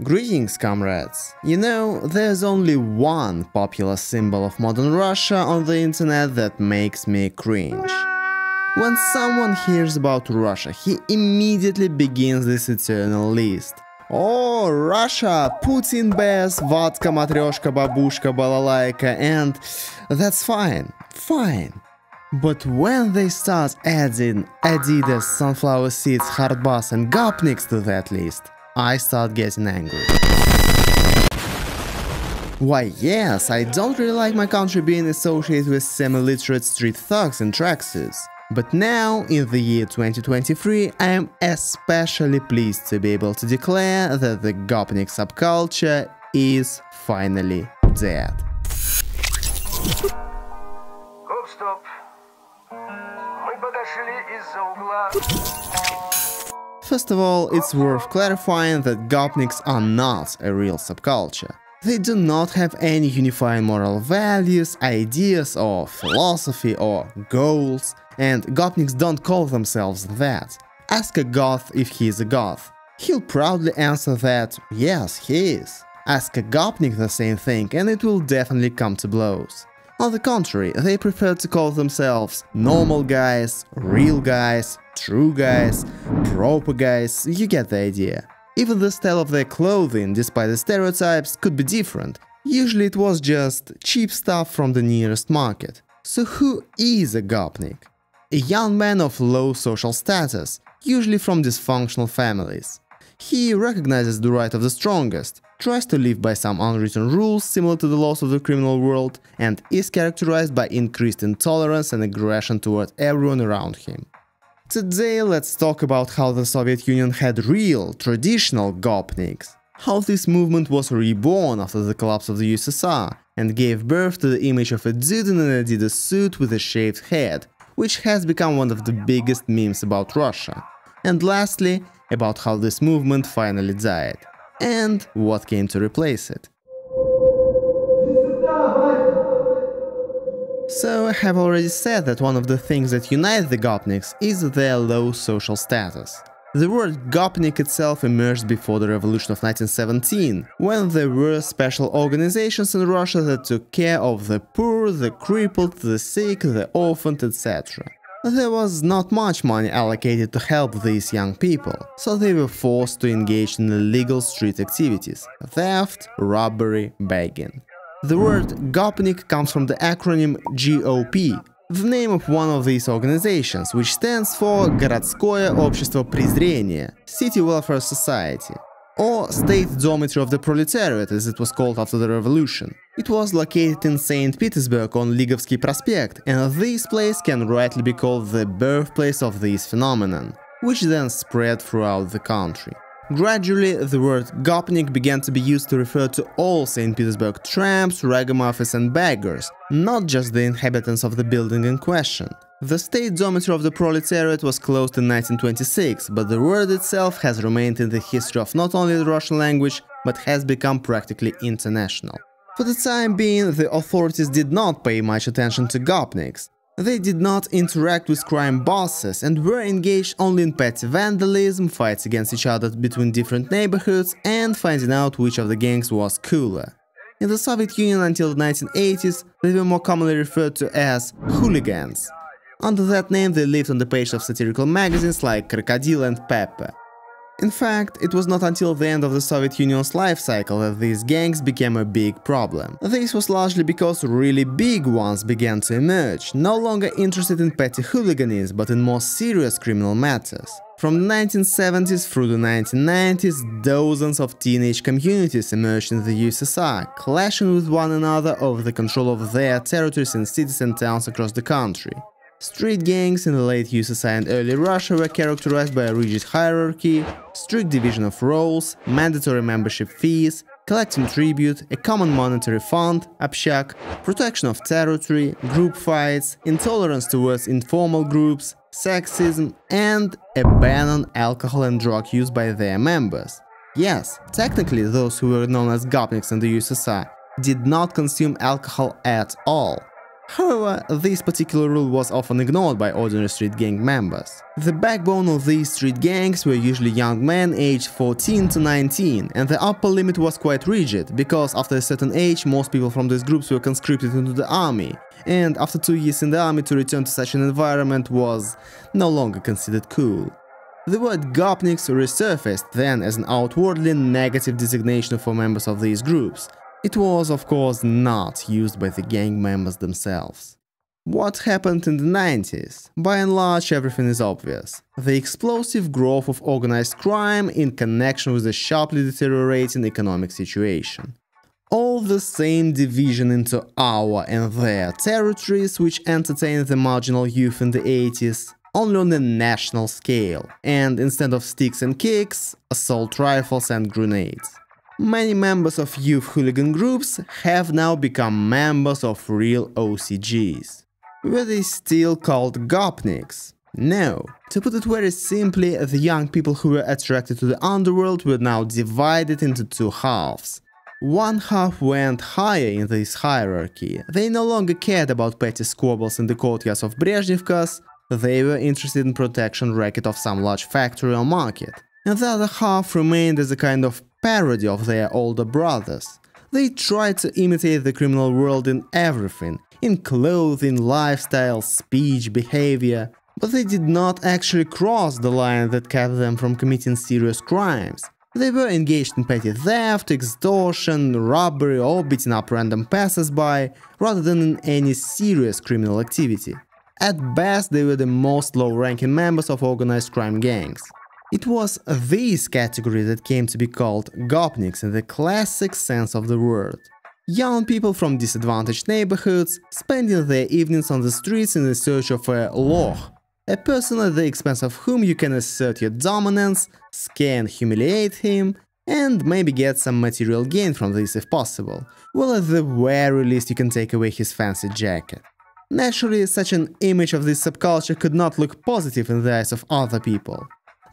Greetings, comrades! You know, there's only one popular symbol of modern Russia on the internet that makes me cringe. When someone hears about Russia, he immediately begins this eternal list. Oh, Russia, Putin bears, vodka, matryoshka, babushka, balalaika, and that's fine, fine. But when they start adding Adidas, sunflower seeds, hard bass and Gopniks to that list, I start getting angry. Why yes, I don't really like my country being associated with semi-literate street thugs and tracksuits. But now, in the year 2023, I am especially pleased to be able to declare that the Gopnik subculture is finally dead. Гоп-стоп. Мы подошли из-за угла. First of all, it's worth clarifying that Gopniks are not a real subculture. They do not have any unifying moral values, ideas or philosophy or goals, and Gopniks don't call themselves that. Ask a goth if he is a goth. He'll proudly answer that yes, he is. Ask a Gopnik the same thing and it will definitely come to blows. On the contrary, they prefer to call themselves normal guys, real guys, true guys, proper guys, you get the idea. Even the style of their clothing, despite the stereotypes, could be different. Usually it was just cheap stuff from the nearest market. So who is a Gopnik? A young man of low social status, usually from dysfunctional families. He recognizes the right of the strongest, tries to live by some unwritten rules similar to the laws of the criminal world, and is characterized by increased intolerance and aggression toward everyone around him. Today let's talk about how the Soviet Union had real, traditional Gopniks, how this movement was reborn after the collapse of the USSR and gave birth to the image of a dude in an Adidas suit with a shaved head, which has become one of the biggest memes about Russia. And lastly, about how this movement finally died, and what came to replace it. I have already said that one of the things that unite the Gopniks is their low social status. The word Gopnik itself emerged before the revolution of 1917, when there were special organizations in Russia that took care of the poor, the crippled, the sick, the orphaned, etc. There was not much money allocated to help these young people, so they were forced to engage in illegal street activities – theft, robbery, begging. The word Gopnik comes from the acronym GOP, the name of one of these organizations, which stands for Городское общество презрения – City Welfare Society or State Dormitory of the Proletariat as it was called after the revolution. It was located in St. Petersburg on Ligovsky Prospect, and this place can rightly be called the birthplace of this phenomenon, which then spread throughout the country. Gradually, the word Gopnik began to be used to refer to all St. Petersburg tramps, ragamuffins and beggars, not just the inhabitants of the building in question. The state dormitory of the proletariat was closed in 1926, but the word itself has remained in the history of not only the Russian language, but has become practically international. For the time being, the authorities did not pay much attention to Gopniks. They did not interact with crime bosses and were engaged only in petty vandalism, fights against each other between different neighborhoods, and finding out which of the gangs was cooler. In the Soviet Union until the 1980s, they were more commonly referred to as hooligans. Under that name they lived on the page of satirical magazines like Crocodile and Pepe. In fact, it was not until the end of the Soviet Union's life cycle that these gangs became a big problem. This was largely because really big ones began to emerge, no longer interested in petty hooliganism but in more serious criminal matters. From the 1970s through the 1990s, dozens of teenage communities emerged in the USSR, clashing with one another over the control of their territories in cities and towns across the country. Street gangs in the late USSR and early Russia were characterized by a rigid hierarchy, strict division of roles, mandatory membership fees, collecting tribute, a common monetary fund, общак, protection of territory, group fights, intolerance towards informal groups, sexism, and a ban on alcohol and drug use by their members. Yes, technically those who were known as Gopniks in the USSR did not consume alcohol at all. However, this particular rule was often ignored by ordinary street gang members. The backbone of these street gangs were usually young men aged 14 to 19, and the upper limit was quite rigid, because after a certain age most people from these groups were conscripted into the army, and after two years in the army to return to such an environment was no longer considered cool. The word Gopniks resurfaced then as an outwardly negative designation for members of these groups, it was, of course, not used by the gang members themselves. What happened in the 90s? By and large, everything is obvious. The explosive growth of organized crime in connection with the sharply deteriorating economic situation. All the same division into our and their territories which entertained the marginal youth in the 80s, only on a national scale, and instead of sticks and kicks, assault rifles and grenades. Many members of youth hooligan groups have now become members of real OCGs. Were they still called Gopniks? No. To put it very simply, the young people who were attracted to the underworld were now divided into two halves. One half went higher in this hierarchy. They no longer cared about petty squabbles in the courtyards of Brezhnevkas, they were interested in protection racket of some large factory or market. And the other half remained as a kind of parody of their older brothers. They tried to imitate the criminal world in everything, in clothing, lifestyle, speech, behavior, but they did not actually cross the line that kept them from committing serious crimes. They were engaged in petty theft, extortion, robbery or beating up random passers-by, rather than in any serious criminal activity. At best, they were the most low-ranking members of organized crime gangs. It was this category that came to be called gopniks in the classic sense of the word. Young people from disadvantaged neighborhoods spending their evenings on the streets in the search of a loch, a person at the expense of whom you can assert your dominance, scare and humiliate him, and maybe get some material gain from this if possible, well at the very least you can take away his fancy jacket. Naturally, such an image of this subculture could not look positive in the eyes of other people.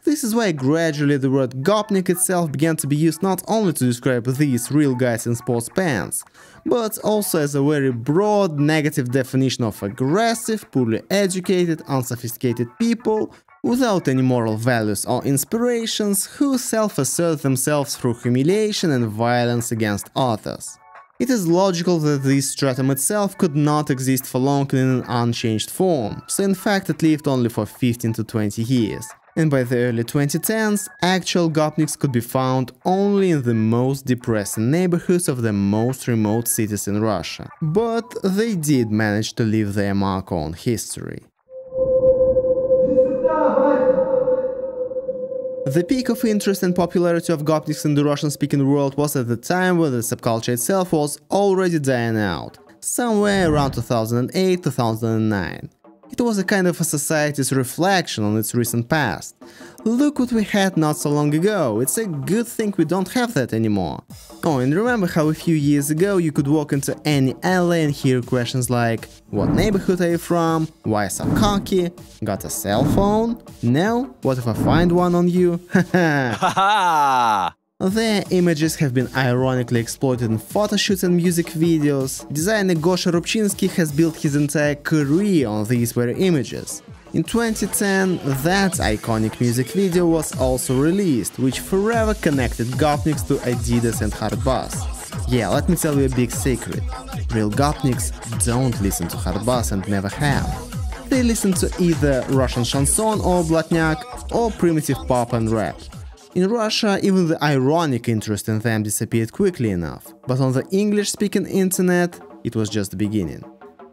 This is why gradually the word gopnik itself began to be used not only to describe these real guys in sports pants, but also as a very broad negative definition of aggressive, poorly educated, unsophisticated people without any moral values or inspirations who self-assert themselves through humiliation and violence against others. It is logical that this stratum itself could not exist for long in an unchanged form, so in fact it lived only for 15 to 20 years and by the early 2010s, actual Gopniks could be found only in the most depressing neighborhoods of the most remote cities in Russia. But they did manage to leave their mark on history. The peak of interest and popularity of Gopniks in the Russian-speaking world was at the time when the subculture itself was already dying out, somewhere around 2008-2009. It was a kind of a society's reflection on its recent past. Look what we had not so long ago, it's a good thing we don't have that anymore. Oh, and remember how a few years ago you could walk into any alley and hear questions like What neighborhood are you from? Why so cocky? Got a cell phone? No? What if I find one on you? Haha! Their images have been ironically exploited in photoshoots and music videos. Designer Gosha Rubchinskiy has built his entire career on these very images. In 2010, that iconic music video was also released, which forever connected Gopniks to Adidas and hard bass. Yeah, let me tell you a big secret. Real Gopniks don't listen to hard bass and never have. They listen to either Russian chanson or blatnyak, or primitive pop and rap. In Russia, even the ironic interest in them disappeared quickly enough, but on the English-speaking internet, it was just the beginning.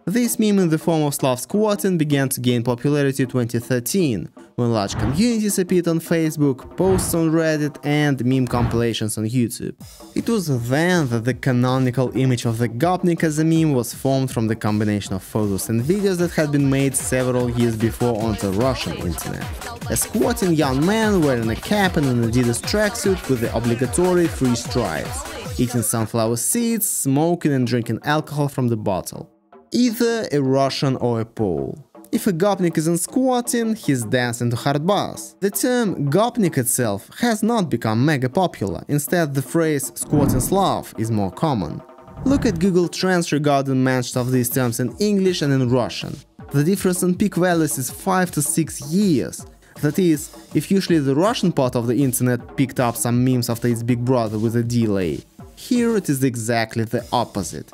This meme in the form of Slav squatting began to gain popularity in 2013, when large communities appeared on Facebook, posts on Reddit and meme compilations on YouTube. It was then that the canonical image of the Gopnik as a meme was formed from the combination of photos and videos that had been made several years before on the Russian internet. A squatting young man wearing a cap and an Adidas tracksuit with the obligatory three stripes, eating sunflower seeds, smoking and drinking alcohol from the bottle either a Russian or a Pole. If a gopnik isn't squatting, he's dancing to hard bass. The term gopnik itself has not become mega popular, instead the phrase squatting Slav is more common. Look at Google Trends regarding mention of these terms in English and in Russian. The difference in peak values is 5 to 6 years. That is, if usually the Russian part of the internet picked up some memes after its big brother with a delay, here it is exactly the opposite.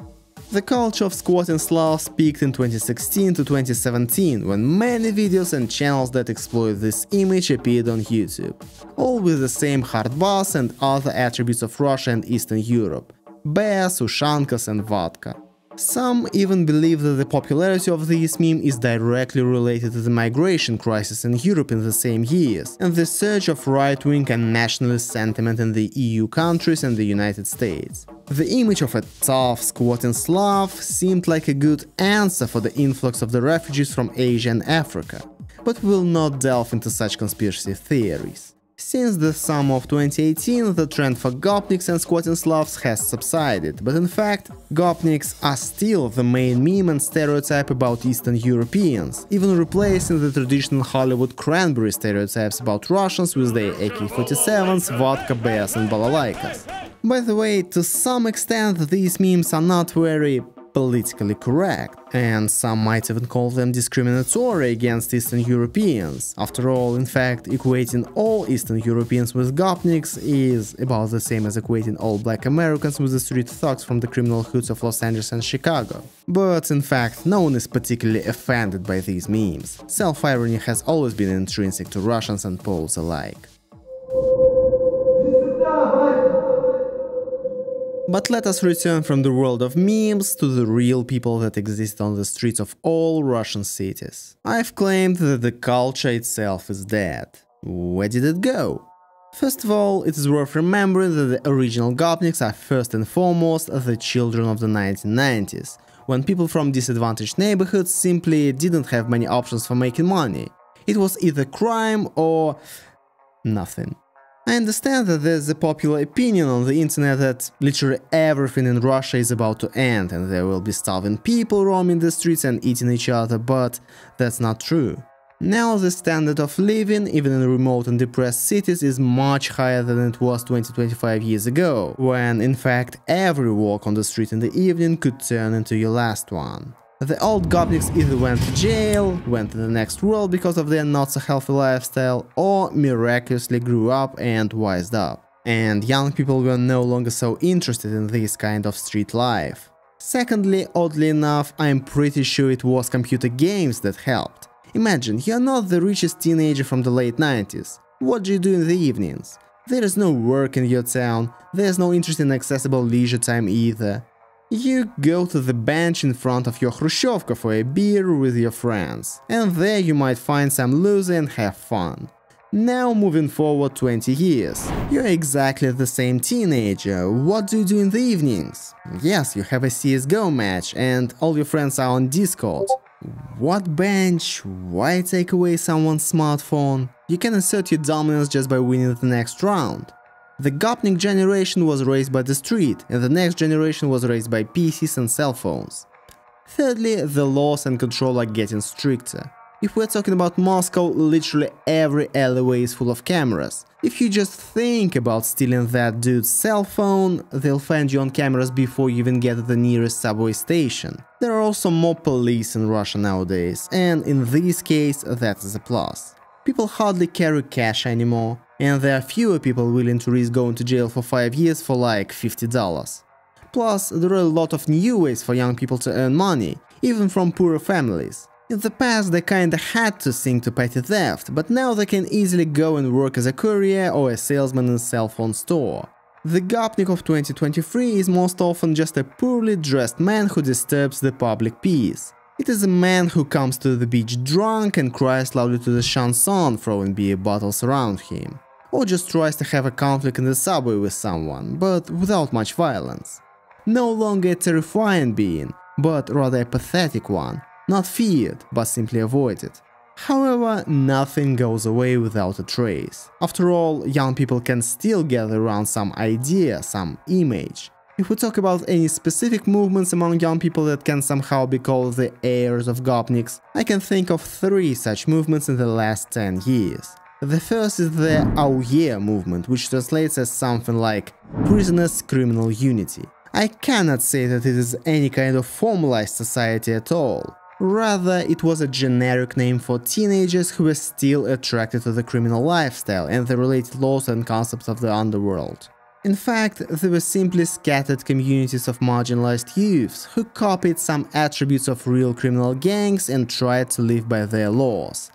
The culture of squatting Slavs peaked in 2016 to 2017, when many videos and channels that exploit this image appeared on YouTube, all with the same hard bass and other attributes of Russia and Eastern Europe, bears, ushankas and vodka. Some even believe that the popularity of this meme is directly related to the migration crisis in Europe in the same years, and the surge of right-wing and nationalist sentiment in the EU countries and the United States. The image of a tough, squatting Slav seemed like a good answer for the influx of the refugees from Asia and Africa, but we'll not delve into such conspiracy theories. Since the summer of 2018, the trend for gopniks and squatting Slavs has subsided, but in fact, gopniks are still the main meme and stereotype about Eastern Europeans, even replacing the traditional Hollywood cranberry stereotypes about Russians with their AK-47s, vodka bears and balalaikas. By the way, to some extent these memes are not very politically correct, and some might even call them discriminatory against Eastern Europeans. After all, in fact, equating all Eastern Europeans with gopniks is about the same as equating all black Americans with the street thugs from the criminal hoods of Los Angeles and Chicago. But in fact, no one is particularly offended by these memes. Self-irony has always been intrinsic to Russians and Poles alike. But let us return from the world of memes to the real people that exist on the streets of all Russian cities. I've claimed that the culture itself is dead. Where did it go? First of all, it is worth remembering that the original Gopniks are first and foremost the children of the 1990s, when people from disadvantaged neighborhoods simply didn't have many options for making money. It was either crime or... nothing. I understand that there's a popular opinion on the internet that literally everything in Russia is about to end and there will be starving people roaming the streets and eating each other, but that's not true. Now the standard of living, even in remote and depressed cities, is much higher than it was 20-25 years ago, when in fact every walk on the street in the evening could turn into your last one. The old gopniks either went to jail, went to the next world because of their not so healthy lifestyle, or miraculously grew up and wised up. And young people were no longer so interested in this kind of street life. Secondly, oddly enough, I'm pretty sure it was computer games that helped. Imagine, you're not the richest teenager from the late 90s. What do you do in the evenings? There is no work in your town, there's no interesting accessible leisure time either. You go to the bench in front of your Khrushchevka for a beer with your friends, and there you might find some loser and have fun. Now moving forward 20 years. You're exactly the same teenager, what do you do in the evenings? Yes, you have a CSGO match and all your friends are on Discord. What bench? Why take away someone's smartphone? You can assert your dominance just by winning the next round. The Gopnik generation was raised by the street, and the next generation was raised by PCs and cell phones. Thirdly, the laws and control are getting stricter. If we're talking about Moscow, literally every alleyway is full of cameras. If you just think about stealing that dude's cell phone, they'll find you on cameras before you even get to the nearest subway station. There are also more police in Russia nowadays, and in this case, that is a plus. People hardly carry cash anymore, and there are fewer people willing to risk going to jail for 5 years for like $50. Plus, there are a lot of new ways for young people to earn money, even from poorer families. In the past they kinda had to sink to petty theft, but now they can easily go and work as a courier or a salesman in a cell phone store. The Gopnik of 2023 is most often just a poorly dressed man who disturbs the public peace. It is a man who comes to the beach drunk and cries loudly to the chanson, throwing beer bottles around him or just tries to have a conflict in the subway with someone, but without much violence. No longer a terrifying being, but rather a pathetic one, not feared, but simply avoided. However, nothing goes away without a trace. After all, young people can still gather around some idea, some image. If we talk about any specific movements among young people that can somehow be called the heirs of Gopniks, I can think of three such movements in the last 10 years. The first is the oh AUE movement, which translates as something like Prisoners Criminal Unity. I cannot say that it is any kind of formalized society at all. Rather, it was a generic name for teenagers who were still attracted to the criminal lifestyle and the related laws and concepts of the underworld. In fact, they were simply scattered communities of marginalized youths who copied some attributes of real criminal gangs and tried to live by their laws.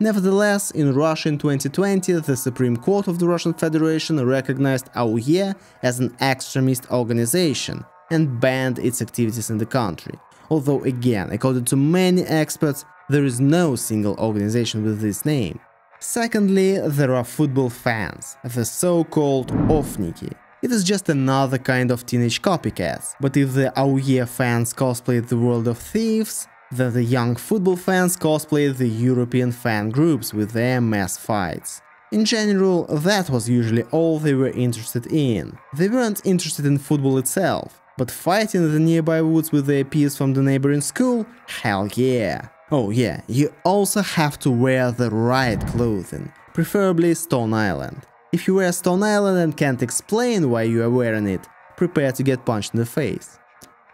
Nevertheless, in Russia in 2020, the Supreme Court of the Russian Federation recognized AUE as an extremist organization and banned its activities in the country. Although again, according to many experts, there is no single organization with this name. Secondly, there are football fans, the so-called Ofniki. It is just another kind of teenage copycats, but if the AUE fans cosplay the World of Thieves, then the young football fans cosplay the European fan groups with their mass fights. In general, that was usually all they were interested in. They weren't interested in football itself, but fighting in the nearby woods with their peers from the neighboring school? Hell yeah! Oh yeah, you also have to wear the right clothing, preferably Stone Island. If you wear Stone Island and can't explain why you are wearing it, prepare to get punched in the face.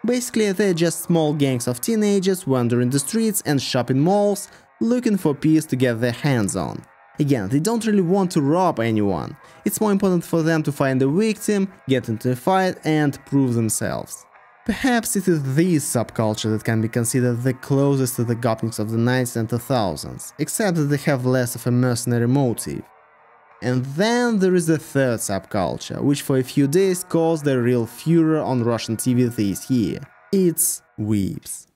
Basically, they're just small gangs of teenagers wandering the streets and shopping malls, looking for peers to get their hands on. Again, they don't really want to rob anyone, it's more important for them to find a victim, get into a fight and prove themselves. Perhaps it is this subculture that can be considered the closest to the gopniks of the 90s and 2000s, except that they have less of a mercenary motive. And then there is the third subculture, which for a few days caused a real furor on Russian TV this year. It's weebs.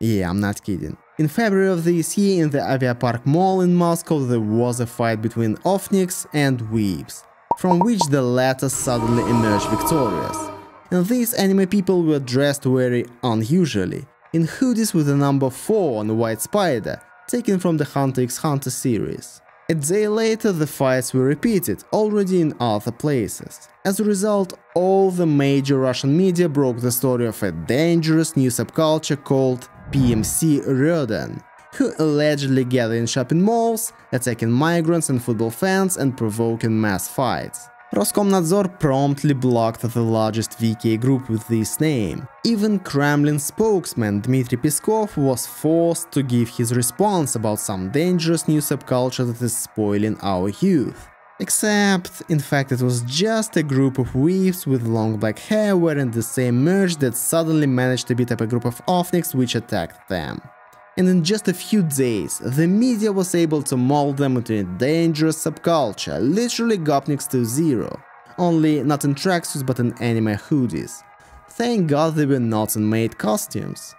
Yeah, I'm not kidding. In February of this year in the Aviapark Mall in Moscow there was a fight between Ofniks and weebs, from which the latter suddenly emerged victorious and these anime people were dressed very unusually, in hoodies with the number 4 on a white spider, taken from the Hunter x Hunter series. A day later the fights were repeated, already in other places. As a result, all the major Russian media broke the story of a dangerous new subculture called PMC Ryodan, who allegedly gather in shopping malls, attacking migrants and football fans and provoking mass fights. Roskomnadzor promptly blocked the largest VK group with this name. Even Kremlin spokesman Dmitry Peskov was forced to give his response about some dangerous new subculture that is spoiling our youth. Except, in fact, it was just a group of weebs with long black hair wearing the same merch that suddenly managed to beat up a group of Ofniks which attacked them and in just a few days, the media was able to mold them into a dangerous subculture, literally Gopniks to zero. Only not in tracksuits but in anime hoodies. Thank god they were not in maid costumes.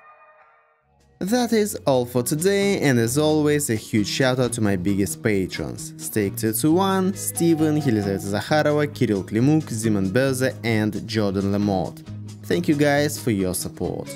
That is all for today, and as always, a huge shout out to my biggest patrons Steak221, Steven, Yelizaveta Zakharova, Kirill Klimuk, Ziman Berza, and Jordan Lamotte. Thank you guys for your support.